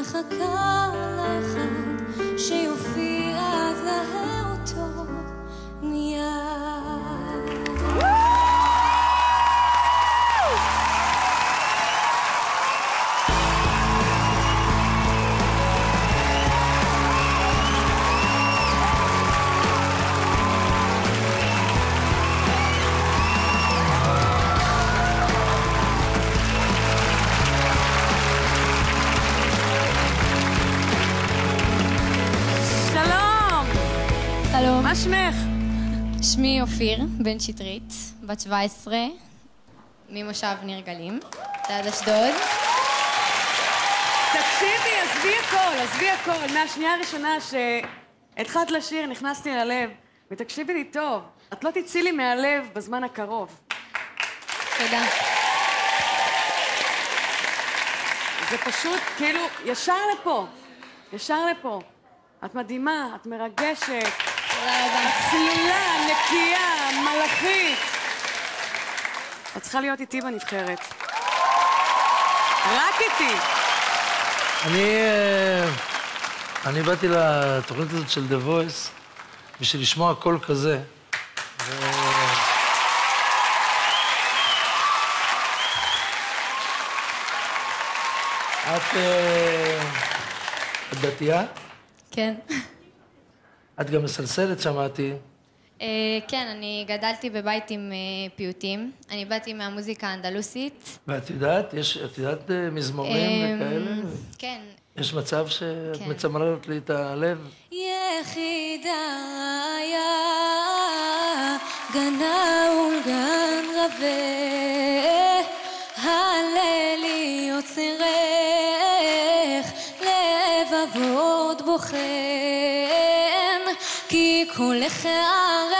מחכה לאחד שיופיע שלום. מה שמך? שמי אופיר, בן שטרית, בת 17, ממושב ניר גלים, ליד אשדוד. תקשיבי, עזבי הכל, עזבי הכל. מהשנייה הראשונה שהתחלת לשיר, נכנסתי ללב. ותקשיבי לי טוב, את לא תצאי לי מהלב בזמן הקרוב. תודה. זה פשוט כאילו ישר לפה, ישר לפה. את מדהימה, את מרגשת, תודה רבה. צלולה, נקייה, מלאכית. את צריכה להיות איתי בנבחרת. רק איתי. אני, אה, אני באתי לתוכנית הזאת של The Voice בשביל לשמוע קול כזה. ו... את, אה, את דתייה? כן. את גם מסלסלת, שמעתי. אה, כן, אני גדלתי בבית עם אה, פיוטים. אני באתי מהמוזיקה האנדלוסית. ואת יודעת, יש, את יודעת אה, מזמורים וכאלה? כן. יש מצב שאת כן. מצמררת לי את הלב? יחידה היה גנה ולגן רבה, הללי יוצרך לבבות בוחן, כי קולך ערב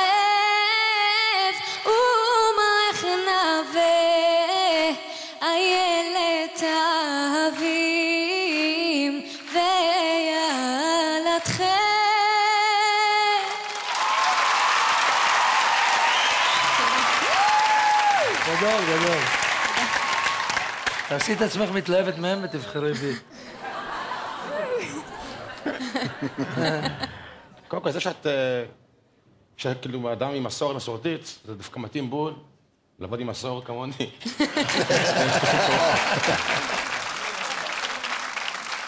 ומערך נווה, איילת האבים וילדכם. גדול, גדול. תעשי את עצמך מתלהבת מהם ותבחרי בי. קודם כל, זה שאת, אה, שאת כאילו אדם עם מסורת מסורתית, זה דווקא מתאים בול, לעבוד עם מסורת כמוני.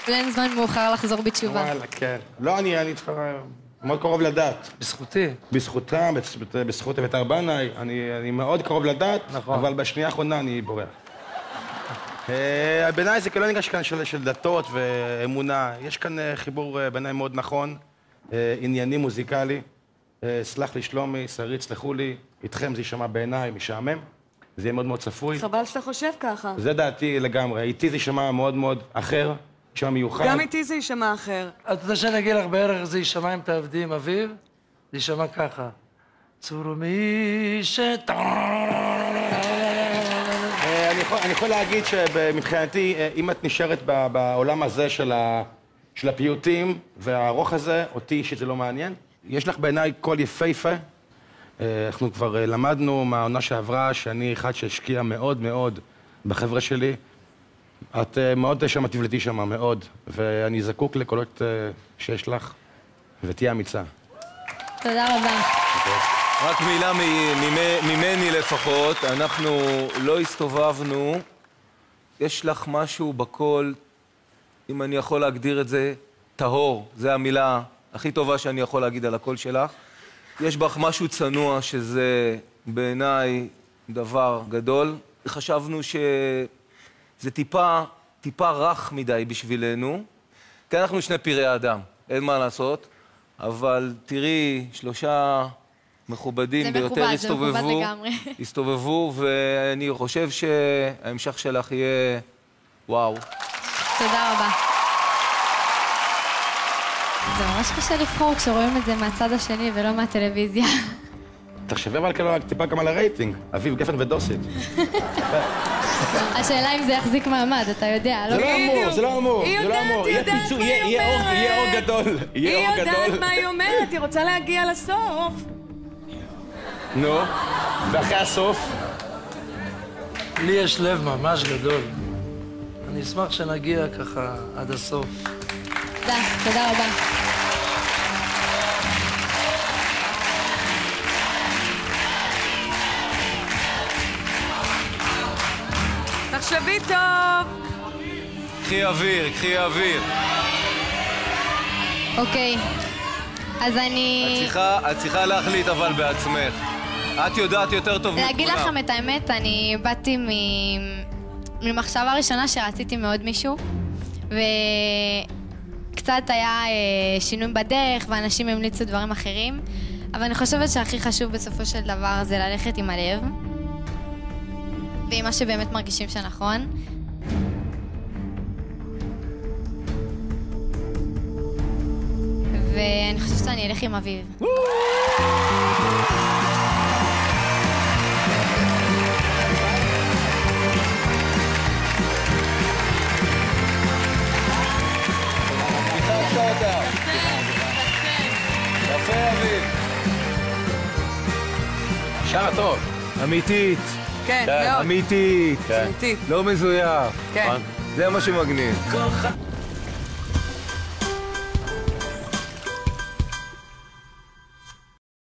אבל אין זמן מאוחר לחזור בתשובה. וואלה, כן. לא, אני, אני מאוד קרוב לדת. בזכותי. בזכותה, בז- בזכות אביתר בנאי, אני, אני מאוד קרוב לדת, נכון. אבל בשנייה האחרונה אני בורח. אה, בעיניי זה כאילו לא ניגש כאן של, של דתות ואמונה, יש כאן אה, חיבור בעיניי מאוד נכון, ענייני מוזיקלי. אה, סלח לי שלומי, שרית, סלחו לי, איתכם זה יישמע בעיניי משעמם, זה יהיה מאוד מאוד צפוי. חבל שאתה חושב ככה. זה דעתי לגמרי, איתי זה יישמע מאוד מאוד אחר, יישמע מיוחד. גם איתי זה יישמע אחר. את רוצה שאני אגיד לך בערך זה יישמע אם תעבדי עם אביב? זה יישמע ככה. צורמי שת... אה, אני יכול, אני יכול להגיד שמבחינתי, אה, אם את נשארת בעולם הזה של, ה, של הפיוטים והארוך הזה, אותי אישית זה לא מעניין. יש לך בעיניי קול יפהפה. אה, אנחנו כבר אה, למדנו מהעונה שעברה שאני אחד שהשקיע מאוד מאוד בחבר'ה שלי. את אה, מאוד שם תבלטי שם, מאוד, ואני זקוק לקולות שיש לך. ותהיה אמיצה. תודה רבה. רק מילה ממני לפחות, אנחנו לא הסתובבנו. יש לך משהו בקול, אם אני יכול להגדיר את זה, טהור. זו המילה הכי טובה שאני יכול להגיד על הקול שלך. יש בך משהו צנוע, שזה בעיניי דבר גדול. חשבנו שזה טיפה, טיפה רך מדי בשבילנו, כי אנחנו שני פראי אדם, אין מה לעשות, אבל תראי, שלושה מכובדים ביותר מכובד, זה מכובד הסתובבו, לגמרי. הסתובבו, ואני חושב שההמשך שלך יהיה וואו. תודה רבה. זה ממש קשה לבחור כשרואים את זה מהצד השני ולא מהטלוויזיה. תחשבי אבל כאילו טיפה גם על הרייטינג. אביב גפן ודוסית. השאלה אם זה יחזיק מעמד, אתה יודע, לא? זה לא אמור, זה לא אמור, היא זה לא יודעת, אמור. היא יהיה יודעת פיצוי, מה יהיה היא יהיה אור- יהיה אור אומרת. גדול. היא יודעת גדול. מה היא אומרת, היא רוצה להגיע לסוף. נו, ואחרי הסוף? לי יש לב ממש גדול. אני אשמח שנגיע ככה עד הסוף. תודה, תודה רבה. תחשבי טוב. קחי אוויר, קחי אוויר. אוקיי, אז את אני... צריכה, את צריכה להחליט אבל בעצמך. את יודעת יותר טוב מכולם. להגיד לכם את האמת, אני באתי מ... ממחשבה ראשונה שרציתי מאוד מישהו, וקצת היה אה, שינוי בדרך, ואנשים המליצו דברים אחרים, אבל אני חושבת שהכי חשוב בסופו של דבר זה ללכת עם הלב, ועם מה שבאמת מרגישים שנכון. ואני חושבת שאני אלך עם אביב. שרה טוב. אמיתית. כן, מאוד. אמיתית. אמיתית. לא מזויף. כן. זה מה שמגניב.